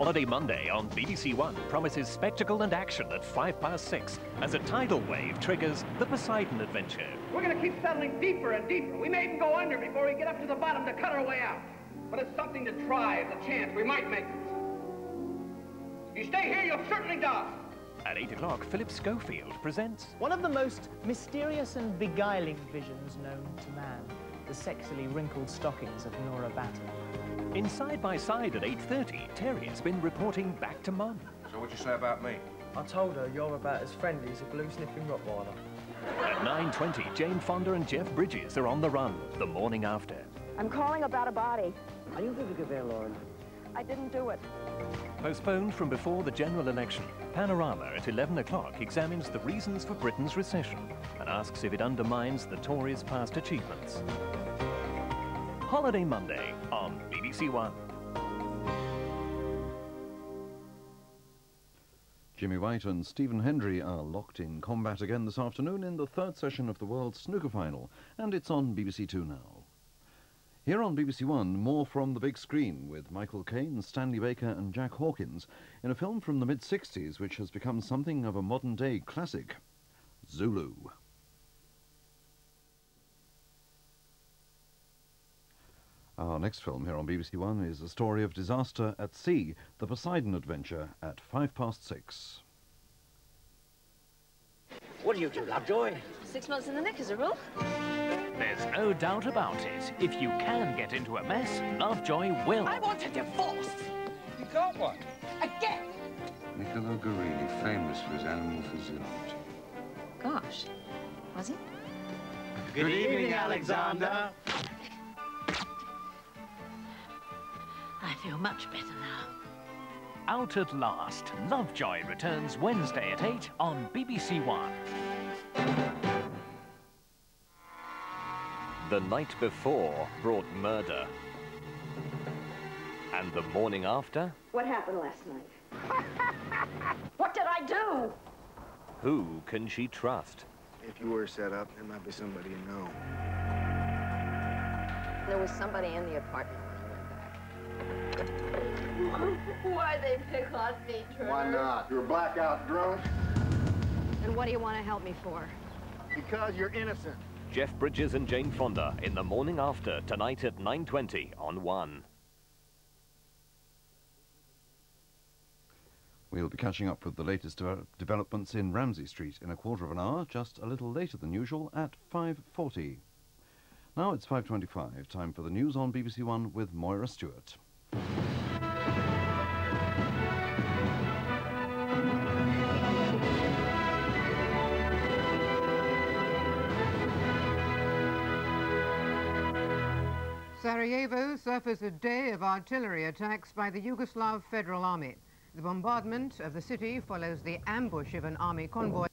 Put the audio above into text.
Holiday Monday on BBC One promises spectacle and action at five past six as a tidal wave triggers the Poseidon adventure. We're going to keep settling deeper and deeper. We may even go under before we get up to the bottom to cut our way out. But it's something to try as a chance. We might make it. If you stay here, you'll certainly die. At 8 o'clock, Philip Schofield presents One of the most mysterious and beguiling visions known to man, the sexily wrinkled stockings of Nora Batty. In Side by Side at 8.30, Terry's been reporting back to Mum. So what'd you say about me? I told her you're about as friendly as a glue-sniffing Rottweiler. At 9.20, Jane Fonda and Jeff Bridges are on the run the morning after. I'm calling about a body. Are you going Vivica there, Lauren? I didn't do it. Postponed from before the general election, Panorama at 11 o'clock examines the reasons for Britain's recession and asks if it undermines the Tories' past achievements. Holiday Monday on BBC One. Jimmy White and Stephen Hendry are locked in combat again this afternoon in the third session of the World Snooker Final, and it's on BBC Two now. Here on BBC One, more from the big screen with Michael Caine, Stanley Baker and Jack Hawkins in a film from the mid-60s which has become something of a modern-day classic, Zulu. Our next film here on BBC One is a story of disaster at sea, the Poseidon Adventure, at five past six. What do you do, Lovejoy? Six months in the nick is a rule. There's no doubt about it. If you can get into a mess, Lovejoy will. I want a divorce. You got one. Again. Niccolo Guarini, famous for his animal physiology. Gosh. Was he? Good evening, Alexander. Feel much better now. Out at last, Lovejoy returns Wednesday at 8 on BBC One. The night before brought murder. And the morning after, What happened last night? what did I do? who can she trust? If you were set up, there might be somebody you know. There was somebody in the apartment when I went back. Why they pick on me, Turner? Why not? You're blackout drunk And what do you want to help me for? because you're innocent. Jeff Bridges and Jane Fonda in the morning after, tonight at 9.20 on 1. We'll be catching up with the latest de- developments in Ramsey Street in a quarter of an hour, just a little later than usual, at 5.40. Now it's 5.25, time for the news on BBC One with Moira Stewart. Sarajevo suffers a day of artillery attacks by the Yugoslav Federal Army. The bombardment of the city follows the ambush of an army convoy